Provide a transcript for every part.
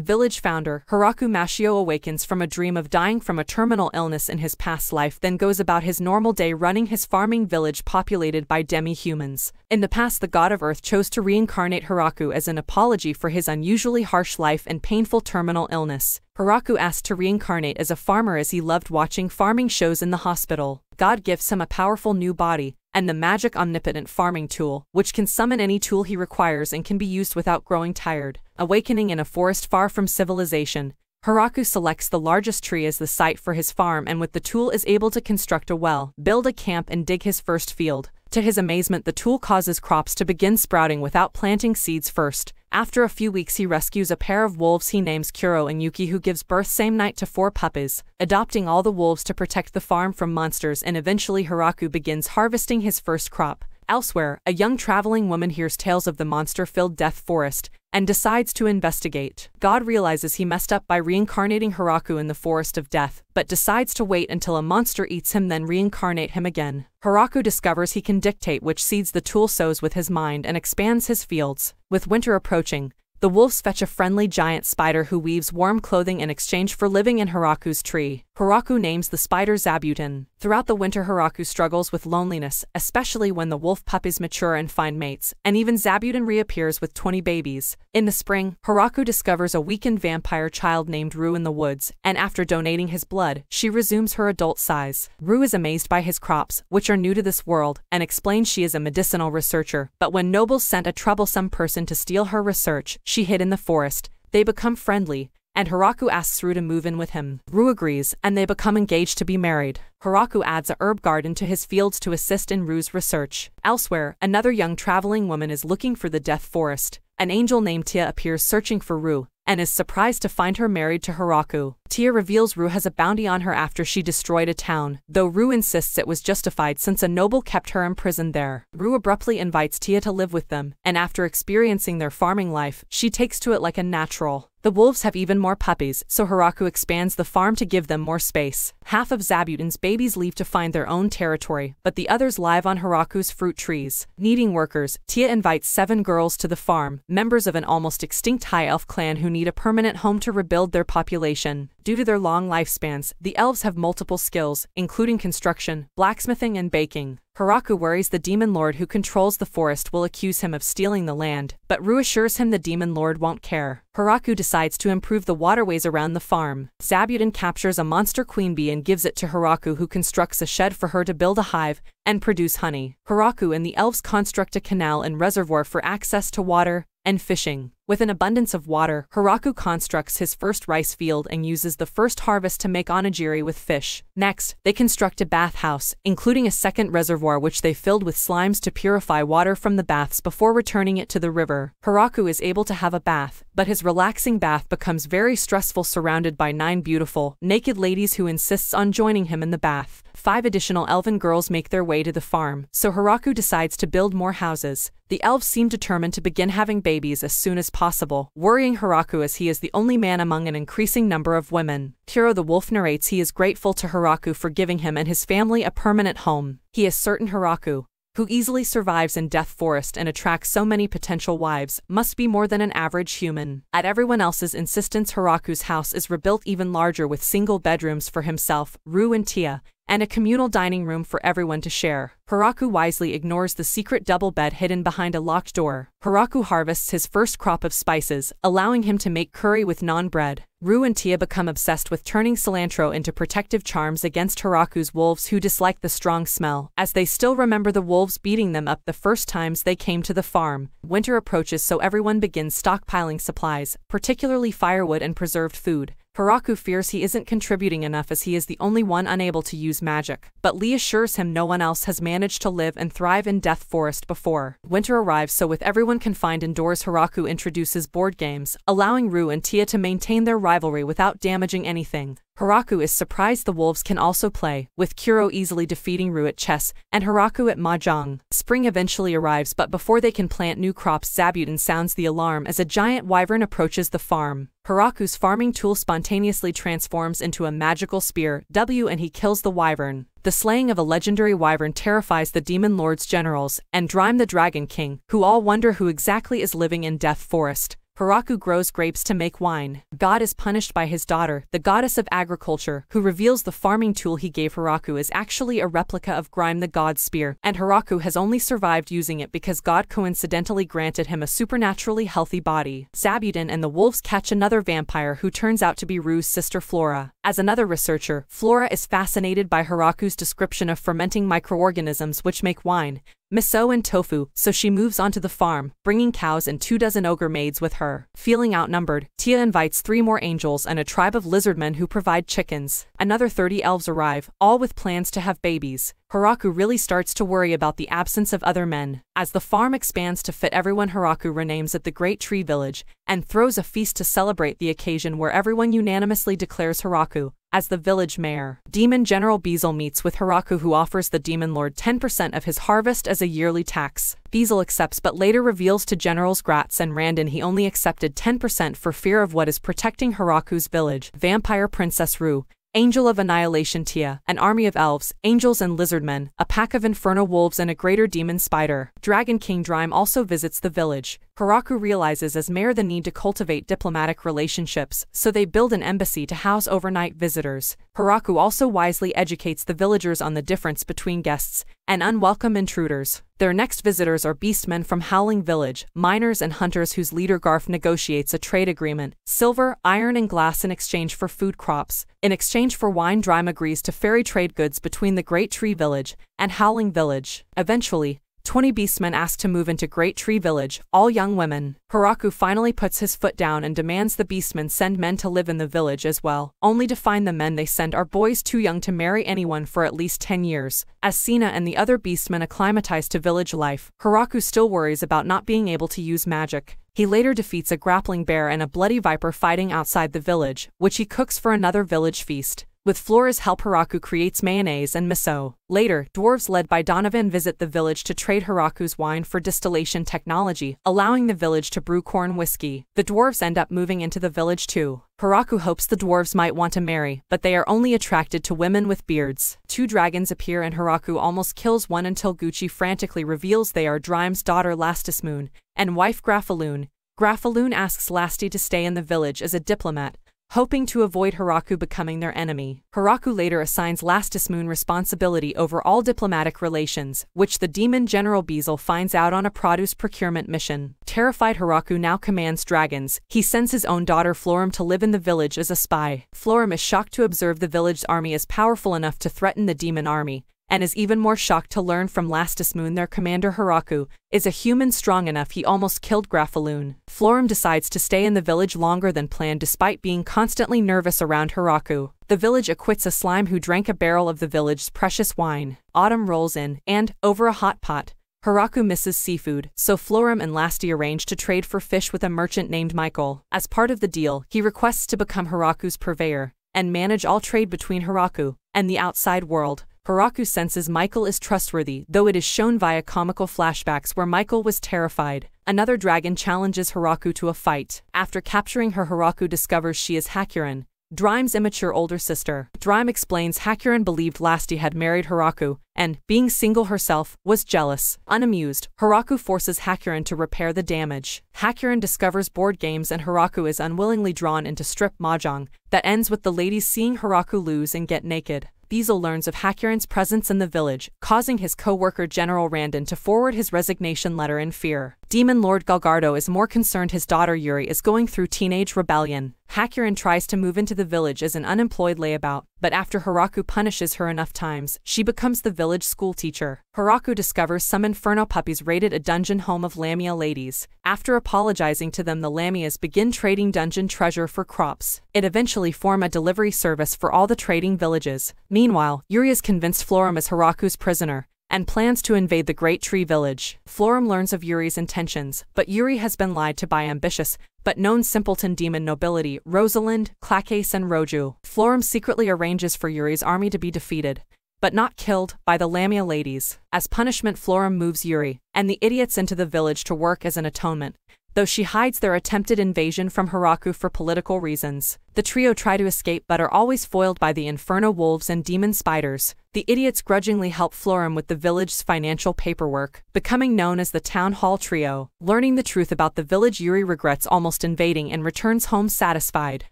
Village founder Hiraku Machio awakens from a dream of dying from a terminal illness in his past life then goes about his normal day running his farming village populated by demi-humans. In the past the god of earth chose to reincarnate Hiraku as an apology for his unusually harsh life and painful terminal illness. Hiraku asked to reincarnate as a farmer as he loved watching farming shows in the hospital. God gives him a powerful new body, and the magic omnipotent farming tool, which can summon any tool he requires and can be used without growing tired. Awakening in a forest far from civilization, Hiraku selects the largest tree as the site for his farm and with the tool is able to construct a well, build a camp and dig his first field. To his amazement the tool causes crops to begin sprouting without planting seeds first. After a few weeks he rescues a pair of wolves he names Kuro and Yuki who gives birth same night to four puppies, adopting all the wolves to protect the farm from monsters and eventually Hiraku begins harvesting his first crop. Elsewhere, a young traveling woman hears tales of the monster-filled Death Forest and decides to investigate. God realizes he messed up by reincarnating Hiraku in the Forest of Death, but decides to wait until a monster eats him then reincarnate him again. Hiraku discovers he can dictate which seeds the tool sows with his mind and expands his fields. With winter approaching, the wolves fetch a friendly giant spider who weaves warm clothing in exchange for living in Hiraku's tree. Hiraku names the spider Zabuton. Throughout the winter Hiraku struggles with loneliness, especially when the wolf puppies mature and find mates, and even Zabuton reappears with 20 babies. In the spring, Hiraku discovers a weakened vampire child named Rue in the woods, and after donating his blood, she resumes her adult size. Rue is amazed by his crops, which are new to this world, and explains she is a medicinal researcher, but when nobles sent a troublesome person to steal her research, she hid in the forest. They become friendly, and Hiraku asks Rue to move in with him. Rue agrees, and they become engaged to be married. Hiraku adds a herb garden to his fields to assist in Rue's research. Elsewhere, another young traveling woman is looking for the Death Forest. An angel named Tia appears searching for Rue, and is surprised to find her married to Hiraku. Tia reveals Rue has a bounty on her after she destroyed a town, though Rue insists it was justified since a noble kept her imprisoned there. Rue abruptly invites Tia to live with them, and after experiencing their farming life, she takes to it like a natural. The wolves have even more puppies, so Hiraku expands the farm to give them more space. Half of Zabuton's babies leave to find their own territory, but the others live on Hiraku's fruit trees. Needing workers, Tia invites seven girls to the farm, members of an almost extinct high elf clan who need a permanent home to rebuild their population. Due to their long lifespans, the elves have multiple skills, including construction, blacksmithing, and baking. Hiraku worries the demon lord who controls the forest will accuse him of stealing the land, but Rue assures him the demon lord won't care. Hiraku decides to improve the waterways around the farm. Zabuton captures a monster queen bee and gives it to Hiraku who constructs a shed for her to build a hive and produce honey. Hiraku and the elves construct a canal and reservoir for access to water, and fishing. With an abundance of water, Hiraku constructs his first rice field and uses the first harvest to make onigiri with fish. Next, they construct a bathhouse, including a second reservoir which they filled with slimes to purify water from the baths before returning it to the river. Hiraku is able to have a bath, but his relaxing bath becomes very stressful surrounded by nine beautiful, naked ladies who insists on joining him in the bath. Five additional elven girls make their way to the farm, so Hiraku decides to build more houses. The elves seem determined to begin having babies as soon as possible, worrying Hiraku as he is the only man among an increasing number of women. Tiro the wolf narrates he is grateful to Hiraku for giving him and his family a permanent home. He is certain Hiraku, who easily survives in Death Forest and attracts so many potential wives, must be more than an average human. At everyone else's insistence Hiraku's house is rebuilt even larger with single bedrooms for himself, Rue and Tia, and a communal dining room for everyone to share. Hiraku wisely ignores the secret double bed hidden behind a locked door. Hiraku harvests his first crop of spices, allowing him to make curry with naan bread. Rue and Tia become obsessed with turning cilantro into protective charms against Hiraku's wolves who dislike the strong smell, as they still remember the wolves beating them up the first times they came to the farm. Winter approaches so everyone begins stockpiling supplies, particularly firewood and preserved food. Hiraku fears he isn't contributing enough as he is the only one unable to use magic, but Lee assures him no one else has managed to live and thrive in Death Forest before. Winter arrives so with everyone confined indoors Hiraku introduces board games, allowing Rue and Tia to maintain their rivalry without damaging anything. Hiraku is surprised the wolves can also play, with Kuro easily defeating Rue at chess and Hiraku at mahjong. Spring eventually arrives but before they can plant new crops Zabuton sounds the alarm as a giant wyvern approaches the farm. Hiraku's farming tool spontaneously transforms into a magical spear, W and he kills the wyvern. The slaying of a legendary wyvern terrifies the Demon Lord's generals, and Drime the Dragon King, who all wonder who exactly is living in Death Forest. Hiraku grows grapes to make wine. God is punished by his daughter, the goddess of agriculture, who reveals the farming tool he gave Hiraku is actually a replica of Grime the god's spear, and Hiraku has only survived using it because God coincidentally granted him a supernaturally healthy body. Zabuton and the wolves catch another vampire who turns out to be Rue's sister Flora. As another researcher, Flora is fascinated by Hiraku's description of fermenting microorganisms which make wine, miso and tofu, so she moves onto the farm, bringing cows and two dozen ogre maids with her. Feeling outnumbered, Tia invites three more angels and a tribe of lizardmen who provide chickens. Another 30 elves arrive, all with plans to have babies. Hiraku really starts to worry about the absence of other men. As the farm expands to fit everyone Hiraku renames it the Great Tree Village, and throws a feast to celebrate the occasion where everyone unanimously declares Hiraku, as the village mayor. Demon General Beezle meets with Hiraku who offers the Demon Lord 10% of his harvest as a yearly tax. Beezle accepts but later reveals to Generals Gratz and Randon he only accepted 10% for fear of what is protecting Hiraku's village. Vampire Princess Rue, Angel of Annihilation Tia, an army of elves, angels and lizardmen, a pack of infernal wolves and a greater demon spider. Dragon King Drime also visits the village. Hiraku realizes as mayor the need to cultivate diplomatic relationships, so they build an embassy to house overnight visitors. Hiraku also wisely educates the villagers on the difference between guests and unwelcome intruders. Their next visitors are beastmen from Howling Village, miners and hunters whose leader Garf negotiates a trade agreement, silver, iron and glass in exchange for food crops. In exchange for wine Drime agrees to ferry trade goods between the Great Tree Village and Howling Village. Eventually, 20 beastmen ask to move into Great Tree Village, all young women. Hiraku finally puts his foot down and demands the beastmen send men to live in the village as well, only to find the men they send are boys too young to marry anyone for at least 10 years. As Sina and the other beastmen acclimatize to village life, Hiraku still worries about not being able to use magic. He later defeats a grappling bear and a bloody viper fighting outside the village, which he cooks for another village feast. With Flora's help Hiraku creates mayonnaise and miso. Later, dwarves led by Donovan visit the village to trade Hiraku's wine for distillation technology, allowing the village to brew corn whiskey. The dwarves end up moving into the village too. Hiraku hopes the dwarves might want to marry, but they are only attracted to women with beards. Two dragons appear and Hiraku almost kills one until Gucci frantically reveals they are Drime's daughter Lastismoon and wife Grafaloon. Grafaloon asks Lasty to stay in the village as a diplomat, hoping to avoid Hiraku becoming their enemy. Hiraku later assigns Lastismoon responsibility over all diplomatic relations, which the demon General Beezle finds out on a produce procurement mission. Terrified Hiraku now commands dragons. He sends his own daughter Florim to live in the village as a spy. Florim is shocked to observe the village's army is powerful enough to threaten the demon army, and is even more shocked to learn from Lastismoon their commander Hiraku is a human strong enough he almost killed Grafaloon. Florim decides to stay in the village longer than planned despite being constantly nervous around Hiraku. The village acquits a slime who drank a barrel of the village's precious wine. Autumn rolls in, and, over a hot pot, Hiraku misses seafood, so Florim and Lasty arrange to trade for fish with a merchant named Michael. As part of the deal, he requests to become Hiraku's purveyor and manage all trade between Hiraku and the outside world. Hiraku senses Michael is trustworthy, though it is shown via comical flashbacks where Michael was terrified. Another dragon challenges Hiraku to a fight. After capturing her, Hiraku discovers she is Hakurin, Drime's immature older sister. Drime explains Hakurin believed Lasty had married Hiraku, and, being single herself, was jealous. Unamused, Hiraku forces Hakurin to repair the damage. Hakurin discovers board games and Hiraku is unwillingly drawn into strip mahjong, that ends with the ladies seeing Hiraku lose and get naked. Beezle learns of Hakurin's presence in the village, causing his co-worker General Randon to forward his resignation letter in fear. Demon Lord Galgardo is more concerned his daughter Yuri is going through teenage rebellion. Hakurin tries to move into the village as an unemployed layabout, but after Hiraku punishes her enough times, she becomes the village schoolteacher. Hiraku discovers some inferno puppies raided a dungeon home of Lamia ladies. After apologizing to them the Lamias begin trading dungeon treasure for crops. It eventually form a delivery service for all the trading villages. Meanwhile, Yuri is convinced Florim is Hiraku's prisoner, and plans to invade the Great Tree Village. Florim learns of Yuri's intentions, but Yuri has been lied to by ambitious, but known simpleton demon nobility Rosalind, Clacase and Roju. Florim secretly arranges for Yuri's army to be defeated, but not killed, by the Lamia ladies. As punishment Florim moves Yuri and the idiots into the village to work as an atonement. though she hides their attempted invasion from Hiraku for political reasons. The trio try to escape but are always foiled by the Inferno wolves and demon spiders. The idiots grudgingly help Florim with the village's financial paperwork, becoming known as the Town Hall Trio. Learning the truth about the village Yuri regrets almost invading and returns home satisfied.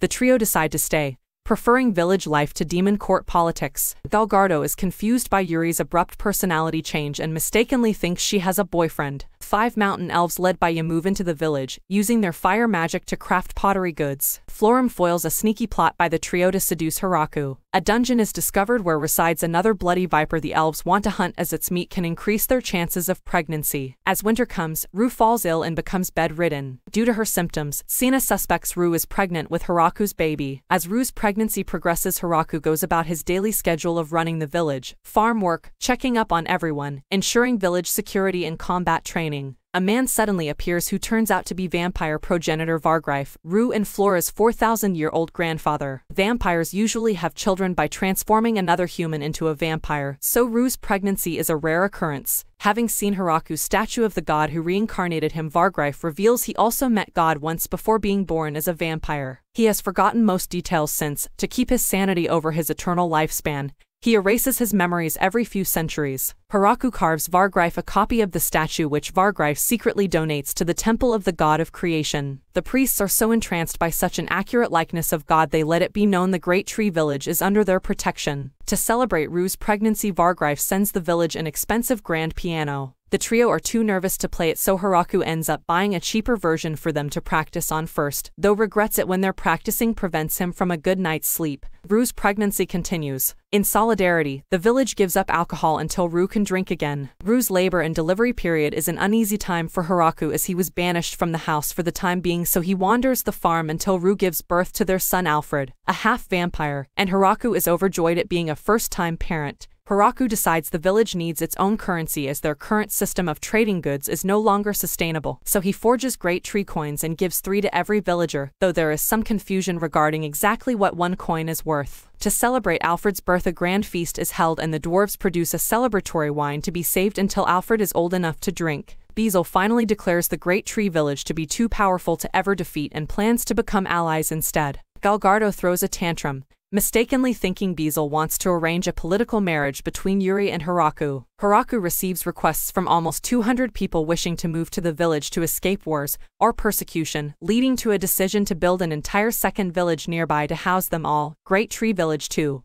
The trio decide to stay, preferring village life to demon court politics. Galgardo is confused by Yuri's abrupt personality change and mistakenly thinks she has a boyfriend. Five mountain elves led by Ym move into the village, using their fire magic to craft pottery goods. Florim foils a sneaky plot by the trio to seduce Hiraku. A dungeon is discovered where resides another bloody viper the elves want to hunt as its meat can increase their chances of pregnancy. As winter comes, Rue falls ill and becomes bedridden. Due to her symptoms, Sina suspects Rue is pregnant with Hiraku's baby. As Rue's pregnancy progresses Hiraku goes about his daily schedule of running the village, farm work, checking up on everyone, ensuring village security and combat training a man suddenly appears who turns out to be vampire progenitor Vargreif, Rue and Flora's 4,000-year-old grandfather. Vampires usually have children by transforming another human into a vampire, so Rue's pregnancy is a rare occurrence. Having seen Hiraku's statue of the god who reincarnated him Vargreif reveals he also met God once before being born as a vampire. He has forgotten most details since, to keep his sanity over his eternal lifespan, he erases his memories every few centuries. Hiraku carves Vargreif a copy of the statue which Vargreif secretly donates to the temple of the god of creation. The priests are so entranced by such an accurate likeness of God they let it be known the Great Tree Village is under their protection. To celebrate Rue's pregnancy Vargreif sends the village an expensive grand piano. The trio are too nervous to play it so Hiraku ends up buying a cheaper version for them to practice on first, though regrets it when their practicing prevents him from a good night's sleep. Rue's pregnancy continues. In solidarity, the village gives up alcohol until Rue can drink again. Rue's labor and delivery period is an uneasy time for Hiraku as he was banished from the house for the time being so he wanders the farm until Rue gives birth to their son Alfred, a half-vampire, and Hiraku is overjoyed at being a first-time parent. Hiraku decides the village needs its own currency as their current system of trading goods is no longer sustainable, so he forges great tree coins and gives three to every villager, though there is some confusion regarding exactly what one coin is worth. To celebrate Alfred's birth a grand feast is held and the dwarves produce a celebratory wine to be saved until Alfred is old enough to drink. Beazle finally declares the Great Tree Village to be too powerful to ever defeat and plans to become allies instead. Galgardo throws a tantrum, mistakenly thinking Beazle wants to arrange a political marriage between Yuri and Hiraku. Hiraku receives requests from almost 200 people wishing to move to the village to escape wars or persecution, leading to a decision to build an entire second village nearby to house them all, Great Tree Village 2.